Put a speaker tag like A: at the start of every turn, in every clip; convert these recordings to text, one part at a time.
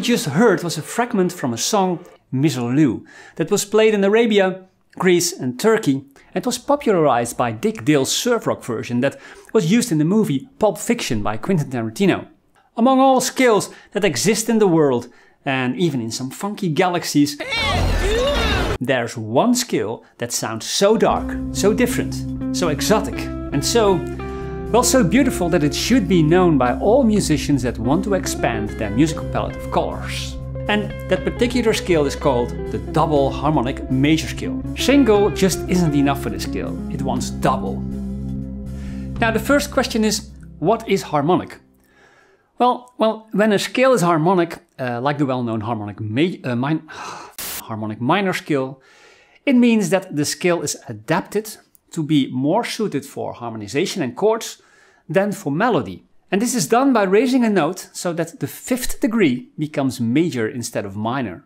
A: just heard was a fragment from a song, Misirlou, that was played in Arabia, Greece and Turkey and was popularized by Dick Dale's surf rock version that was used in the movie Pulp Fiction by Quentin Tarantino. Among all skills that exist in the world, and even in some funky galaxies, there's one skill that sounds so dark, so different, so exotic, and so, well, so beautiful that it should be known by all musicians that want to expand their musical palette of colors. And that particular scale is called the double harmonic major scale. Single just isn't enough for this scale, it wants double. Now the first question is, what is harmonic? Well, well, when a scale is harmonic, uh, like the well-known harmonic, uh, min harmonic minor scale, it means that the scale is adapted to be more suited for harmonization and chords than for melody. And this is done by raising a note so that the fifth degree becomes major instead of minor.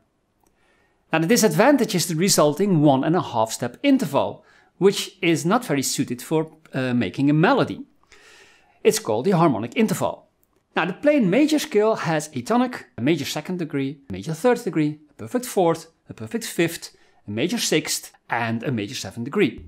A: Now the disadvantage is the resulting one and a half step interval, which is not very suited for uh, making a melody. It's called the harmonic interval. Now the plain major scale has a tonic, a major second degree, a major third degree, a perfect fourth, a perfect fifth, a major sixth and a major seventh degree.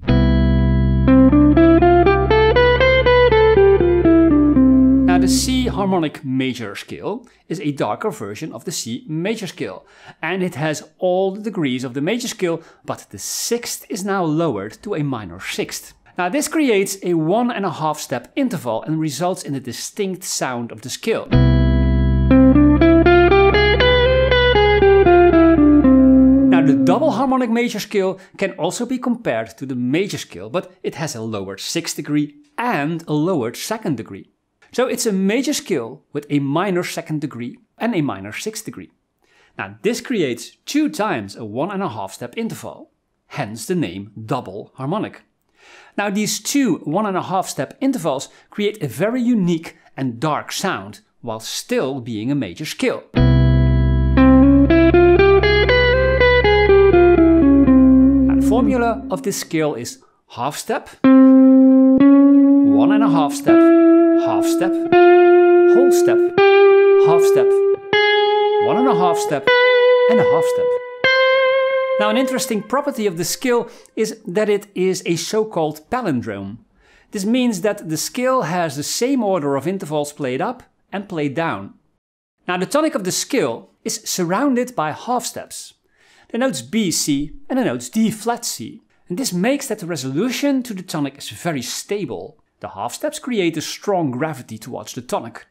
A: Mm-hmm. harmonic major scale is a darker version of the C major scale and it has all the degrees of the major scale but the sixth is now lowered to a minor sixth. Now this creates a one and a half step interval and results in a distinct sound of the scale. Now the double harmonic major scale can also be compared to the major scale, but it has a lowered sixth degree and a lowered second degree. So it's a major scale with a minor second degree and a minor sixth degree. Now this creates two times a one and a half step interval, hence the name double harmonic. Now these two one and a half step intervals create a very unique and dark sound while still being a major scale. Now, the formula of this scale is half step, one and a half step, half step, whole step, half step, one and a half step, and a half step. Now an interesting property of the scale is that it is a so-called palindrome. This means that the scale has the same order of intervals played up and played down. Now the tonic of the scale is surrounded by half steps. The notes B, C and the notes D flat C. And this makes that the resolution to the tonic is very stable. The half steps create a strong gravity towards the tonic.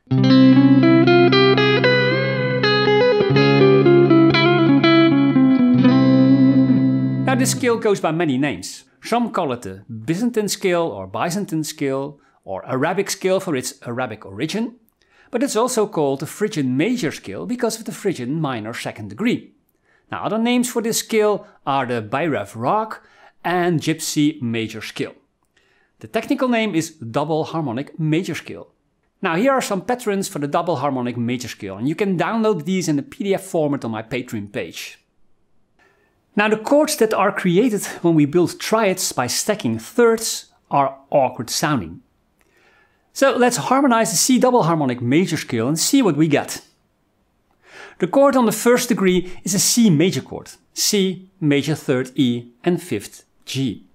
A: Now this scale goes by many names. Some call it the Byzantine scale or Byzantine scale or Arabic scale for its Arabic origin, but it's also called the Phrygian major scale because of the Phrygian minor second degree. Now other names for this scale are the Bhairav Raga and Gypsy major scale. The technical name is double harmonic major scale. Now here are some patterns for the double harmonic major scale and you can download these in the PDF format on my Patreon page. Now the chords that are created when we build triads by stacking thirds are awkward sounding. So let's harmonize the C double harmonic major scale and see what we get. The chord on the first degree is a C major chord, C, major third E and fifth G.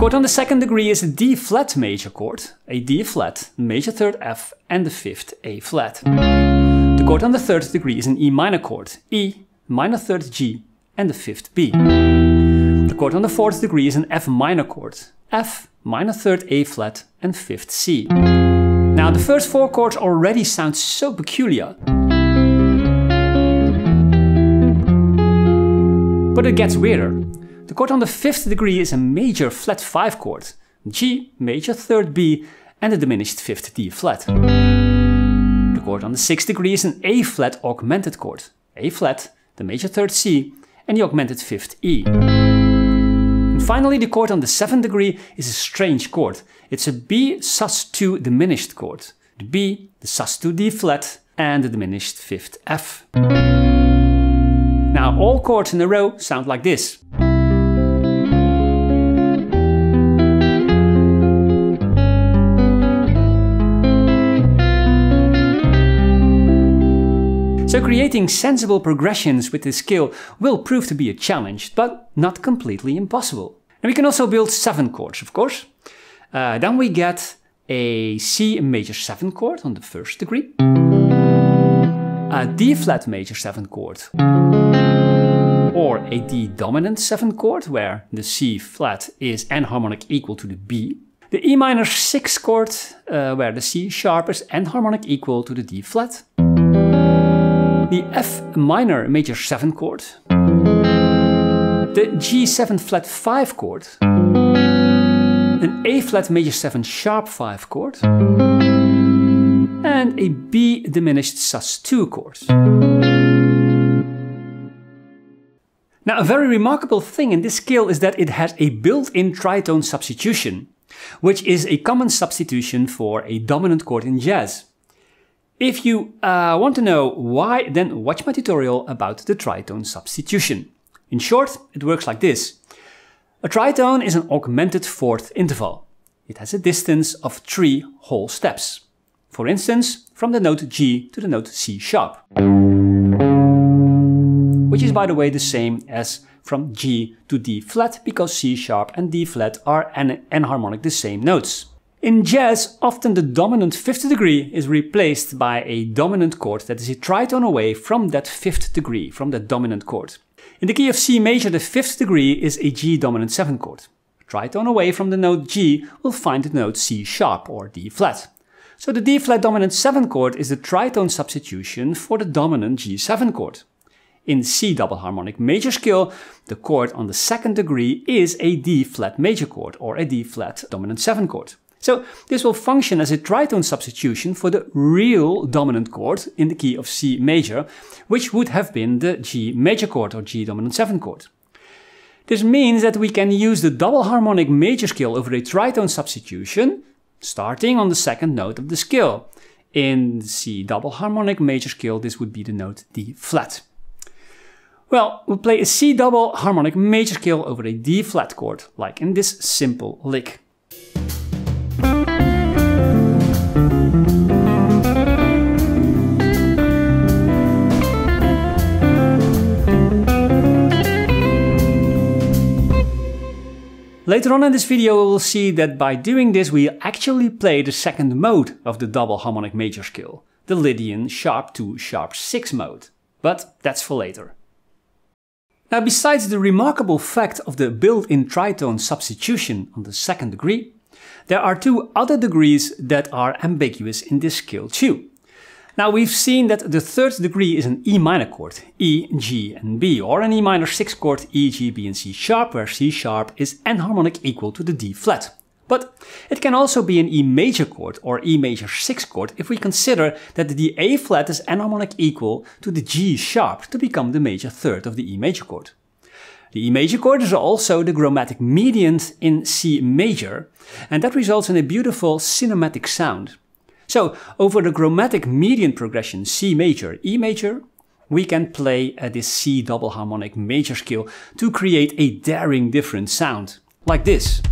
A: The chord on the second degree is a D flat major chord, a D flat, major third F and the fifth A flat. The chord on the third degree is an E minor chord, E, minor third G and the fifth B. The chord on the fourth degree is an F minor chord, F, minor third A flat and fifth C. Now the first four chords already sound so peculiar. But it gets weirder. The chord on the fifth degree is a major flat 5 chord, G, major third B and a diminished fifth D flat. The chord on the sixth degree is an A flat augmented chord, A flat, the major third C and the augmented fifth E. And finally, the chord on the seventh degree is a strange chord. It's a B sus2 diminished chord. The B, the sus2 D flat, and the diminished fifth F. Now all chords in a row sound like this. So creating sensible progressions with this skill will prove to be a challenge, but not completely impossible. And we can also build 7 chords, of course. Uh, then we get a C major 7 chord on the first degree, a D flat major 7 chord, or a D dominant 7 chord where the C flat is enharmonic equal to the B, the E minor 6 chord uh, where the C sharp is enharmonic equal to the D flat, the F minor major 7 chord, the G7 flat 5 chord, an A flat major 7 sharp 5 chord, and a B diminished sus2 chord. Now a very remarkable thing in this scale is that it has a built-in tritone substitution, which is a common substitution for a dominant chord in jazz. If you uh, want to know why, then watch my tutorial about the tritone substitution. In short, it works like this. A tritone is an augmented fourth interval. It has a distance of three whole steps. For instance, from the note G to the note C sharp. Which is by the way the same as from G to D flat because C sharp and D flat are enharmonic the same notes. In jazz, often the dominant fifth degree is replaced by a dominant chord that is a tritone away from that fifth degree, from that dominant chord. In the key of C major, the fifth degree is a G dominant 7 chord. A tritone away from the note G will find the note C sharp or D flat. So the D flat dominant 7 chord is the tritone substitution for the dominant G7 chord. In C double harmonic major scale, the chord on the second degree is a D flat major chord or a D flat dominant 7 chord. So this will function as a tritone substitution for the real dominant chord in the key of C major, which would have been the G major chord or G dominant 7 chord. This means that we can use the double harmonic major scale over a tritone substitution, starting on the second note of the scale. In C double harmonic major scale, this would be the note D flat. Well, we'll play a C double harmonic major scale over a D flat chord, like in this simple lick. Later on in this video we will see that by doing this we actually play the second mode of the double harmonic major scale, the Lydian sharp 2 sharp 6 mode. But that's for later. Now besides the remarkable fact of the built-in tritone substitution on the second degree, there are two other degrees that are ambiguous in this scale too. Now we've seen that the third degree is an E minor chord, E, G and B, or an E minor 6 chord E, G, B and C sharp, where C sharp is enharmonic equal to the D flat. But it can also be an E major chord or E major 6 chord if we consider that the A flat is enharmonic equal to the G sharp to become the major third of the E major chord. The E major chord is also the chromatic median in C major, and that results in a beautiful cinematic sound. So over the chromatic median progression C major, E major, we can play at this C double harmonic major scale to create a daring different sound, like this.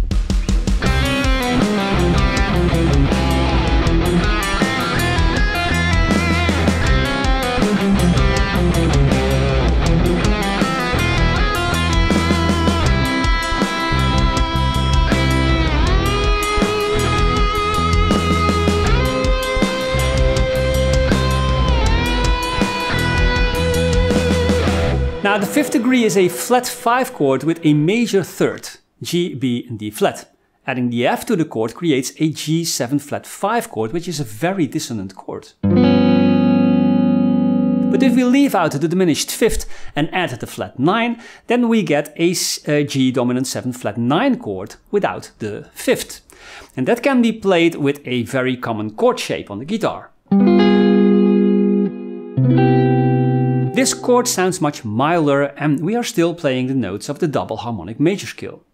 A: Now the fifth degree is a flat 5 chord with a major third, G, B and D flat. Adding the F to the chord creates a G7 flat 5 chord, which is a very dissonant chord. But if we leave out the diminished fifth and add the flat 9, then we get a G dominant 7 flat 9 chord without the fifth. And that can be played with a very common chord shape on the guitar. This chord sounds much milder and we are still playing the notes of the double harmonic major scale.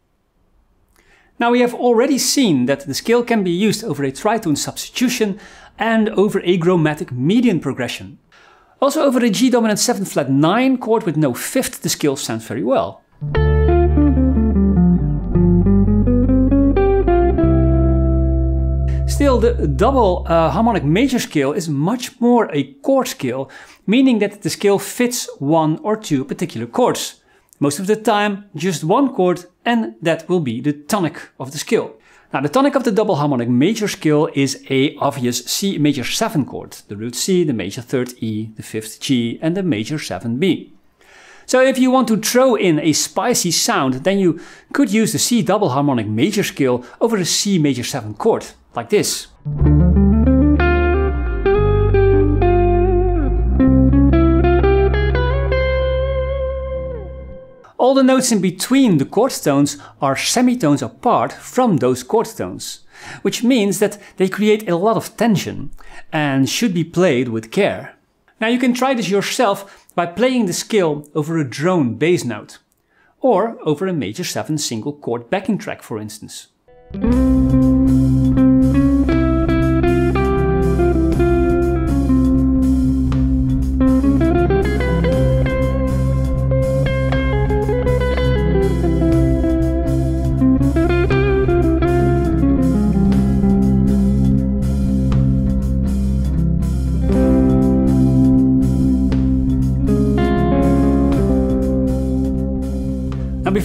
A: Now we have already seen that the scale can be used over a tritone substitution and over a chromatic median progression. Also over a G dominant 7 flat 9 chord with no fifth the scale sounds very well. Still, the double uh, harmonic major scale is much more a chord scale, meaning that the scale fits one or two particular chords. Most of the time, just one chord, and that will be the tonic of the scale. Now, the tonic of the double harmonic major scale is a obvious C major 7 chord, the root C, the major 3rd E, the 5th G, and the major 7 B. So if you want to throw in a spicy sound, then you could use the C double harmonic major scale over a C major 7 chord, like this. All the notes in between the chord tones are semitones apart from those chord tones, which means that they create a lot of tension and should be played with care. Now you can try this yourself by playing the scale over a drone bass note, or over a major 7 single chord backing track for instance.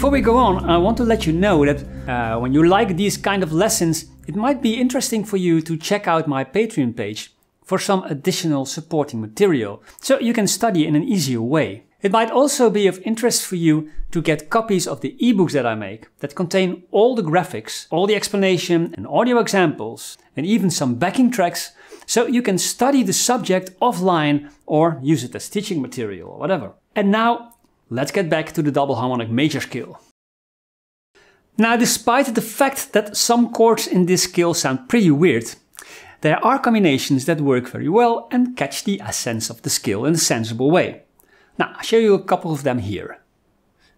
A: Before we go on, I want to let you know that uh, when you like these kind of lessons, it might be interesting for you to check out my Patreon page for some additional supporting material, so you can study in an easier way. It might also be of interest for you to get copies of the ebooks that I make that contain all the graphics, all the explanation and audio examples, and even some backing tracks, so you can study the subject offline or use it as teaching material or whatever. And now Let's get back to the double harmonic major scale. Now, despite the fact that some chords in this scale sound pretty weird, there are combinations that work very well and catch the essence of the scale in a sensible way. Now, I'll show you a couple of them here.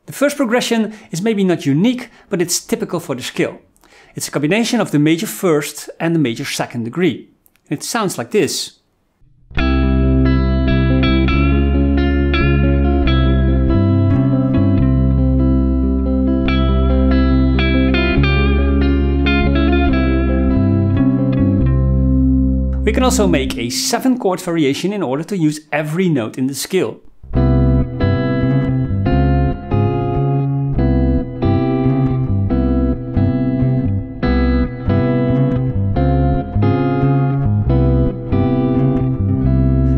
A: The first progression is maybe not unique, but it's typical for the scale. It's a combination of the major first and the major second degree. It sounds like this. We can also make a 7 chord variation in order to use every note in the scale.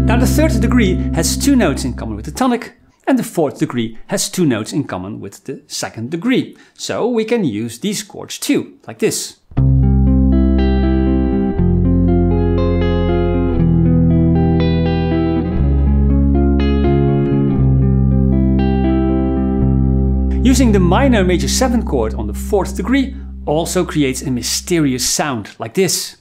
A: Now the third degree has two notes in common with the tonic, and the fourth degree has two notes in common with the second degree. So we can use these chords too, like this. Using the minor major 7 chord on the 4th degree also creates a mysterious sound like this.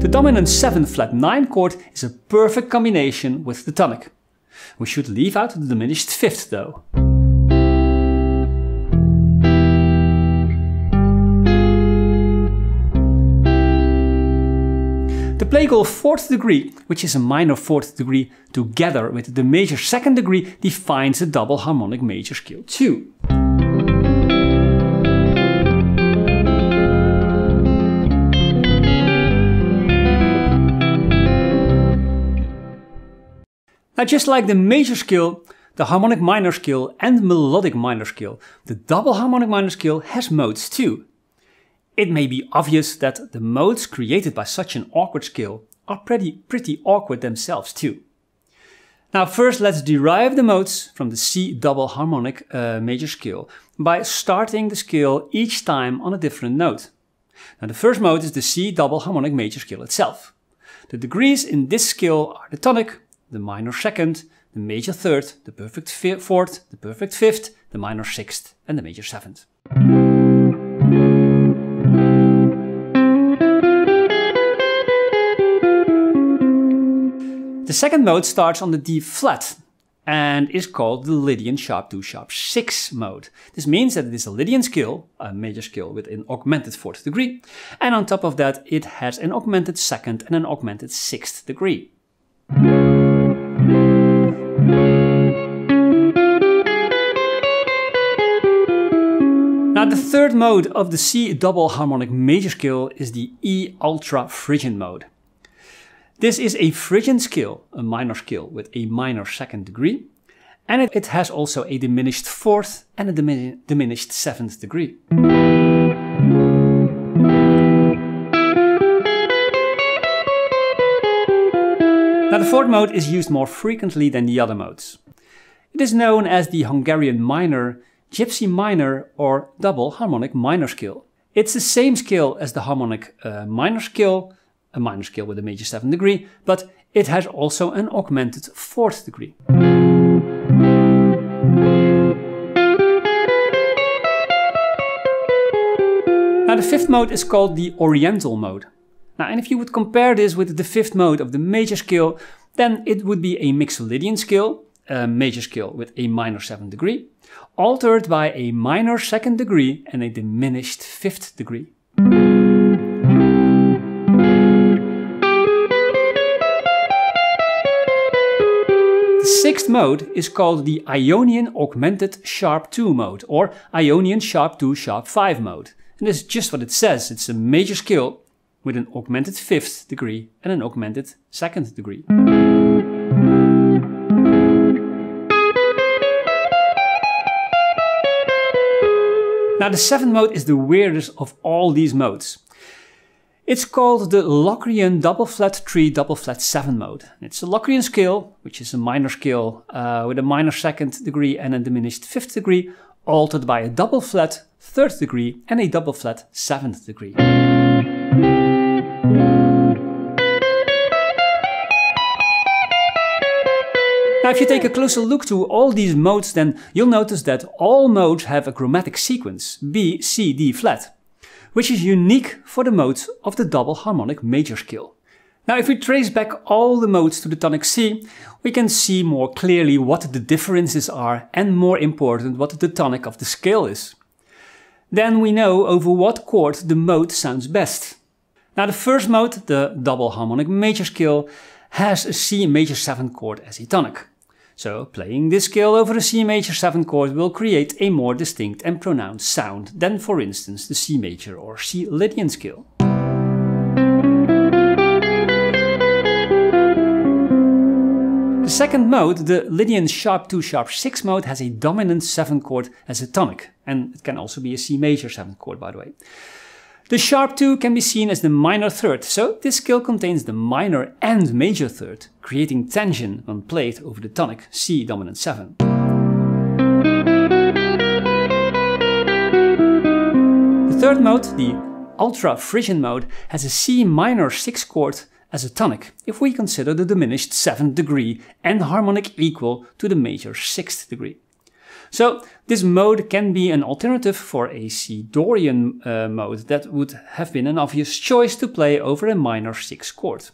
A: The dominant 7 flat 9 chord is a perfect combination with the tonic. We should leave out the diminished 5th though. Play goal fourth degree, which is a minor fourth degree, together with the major second degree defines a double harmonic major scale 2. Now just like the major scale, the harmonic minor scale and melodic minor scale, the double harmonic minor scale has modes too. It may be obvious that the modes created by such an awkward scale are pretty, pretty awkward themselves too. Now first let's derive the modes from the C double harmonic uh, major scale by starting the scale each time on a different note. Now the first mode is the C double harmonic major scale itself. The degrees in this scale are the tonic, the minor second, the major third, the perfect fourth, the perfect fifth, the minor sixth and the major seventh. The second mode starts on the D flat and is called the Lydian sharp 2 sharp 6 mode. This means that it is a Lydian scale, a major scale with an augmented fourth degree, and on top of that it has an augmented second and an augmented sixth degree. Now the third mode of the C double harmonic major scale is the E ultra Phrygian mode. This is a Phrygian scale, a minor scale with a minor second degree, and it, has also a diminished fourth and a dimin diminished seventh degree. Now the fourth mode is used more frequently than the other modes. It is known as the Hungarian minor gypsy minor or double harmonic minor scale. It's the same scale as the harmonic uh, minor scale, a minor scale with a major 7 degree, but it has also an augmented fourth degree. Now the fifth mode is called the Oriental mode. Now and if you would compare this with the fifth mode of the major scale, then it would be a Mixolydian scale, a major scale with a minor 7 degree, altered by a minor second degree and a diminished fifth degree. Sixth mode is called the Ionian Augmented Sharp 2 mode or Ionian Sharp 2 Sharp 5 mode. And this is just what it says. It's a major scale with an augmented fifth degree and an augmented second degree. Now the seventh mode is the weirdest of all these modes. It's called the Locrian double flat 3 double flat 7 mode. It's a Locrian scale, which is a minor scale uh, with a minor second degree and a diminished fifth degree, altered by a double flat third degree and a double flat seventh degree. Now if you take a closer look to all these modes then you'll notice that all modes have a chromatic sequence B, C, D flat, which is unique for the modes of the double harmonic major scale. Now if we trace back all the modes to the tonic C, we can see more clearly what the differences are and more important what the tonic of the scale is. Then we know over what chord the mode sounds best. Now the first mode, the double harmonic major scale, has a C major 7 chord as a tonic. So playing this scale over a C major 7 chord will create a more distinct and pronounced sound than for instance the C major or C Lydian scale. The second mode, the Lydian sharp 2 sharp 6 mode, has a dominant 7 chord as a tonic, and it can also be a C major 7 chord by the way. The sharp 2 can be seen as the minor third, so this scale contains the minor and major third, creating tension when played over the tonic C dominant 7. The third mode, the ultra Phrygian mode, has a C minor 6 chord as a tonic, if we consider the diminished 7th degree enharmonic equal to the major 6th degree. So this mode can be an alternative for a C Dorian uh, mode that would have been an obvious choice to play over a minor 6 chord.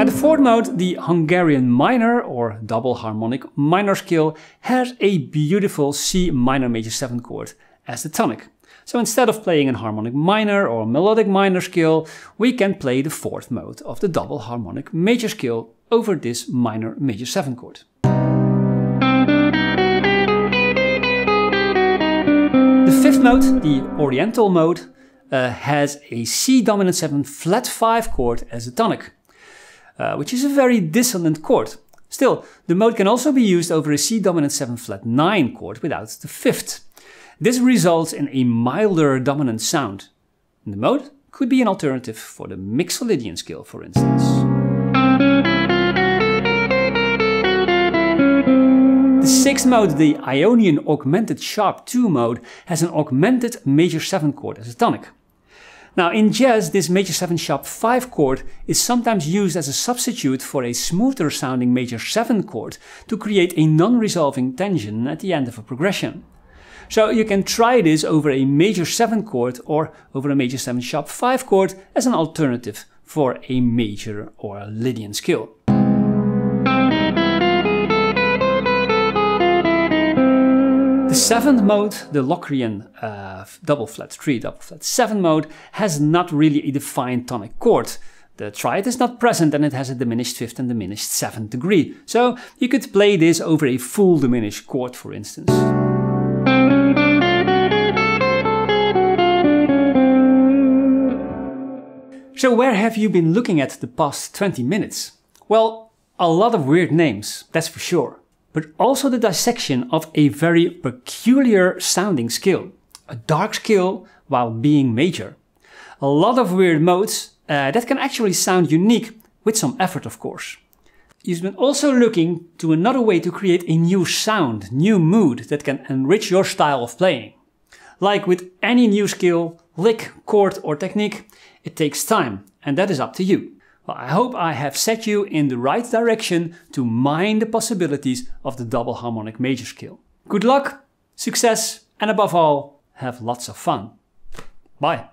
A: At the fourth mode, the Hungarian minor or double harmonic minor scale has a beautiful C minor major 7 chord as the tonic. So instead of playing a harmonic minor or melodic minor scale, we can play the fourth mode of the double harmonic major scale over this minor major 7 chord. The fifth mode, the Oriental mode, uh, has a C dominant 7 flat 5 chord as a tonic, uh, which is a very dissonant chord. Still, the mode can also be used over a C dominant 7 flat 9 chord without the fifth. This results in a milder dominant sound. The mode could be an alternative for the Mixolydian scale, for instance. The sixth mode, the Ionian Augmented Sharp 2 mode, has an augmented major 7 chord as a tonic. Now in jazz, this major 7 sharp 5 chord is sometimes used as a substitute for a smoother sounding major 7 chord to create a non-resolving tension at the end of a progression. So you can try this over a major 7 chord or over a major 7 sharp 5 chord as an alternative for a major or a Lydian scale. The seventh mode, the Locrian uh, double flat 3, double flat 7 mode, has not really a defined tonic chord. The triad is not present and it has a diminished fifth and diminished seventh degree. So you could play this over a full diminished chord for instance. So where have you been looking at the past 20 minutes? Well, a lot of weird names, that's for sure but also the dissection of a very peculiar sounding scale. A dark scale while being major. A lot of weird modes uh, that can actually sound unique with some effort of course. You've been also looking to another way to create a new sound, new mood that can enrich your style of playing. Like with any new skill, lick, chord or technique, it takes time and that is up to you. Well, I hope I have set you in the right direction to mine the possibilities of the double harmonic major scale. Good luck, success, and above all, have lots of fun. Bye.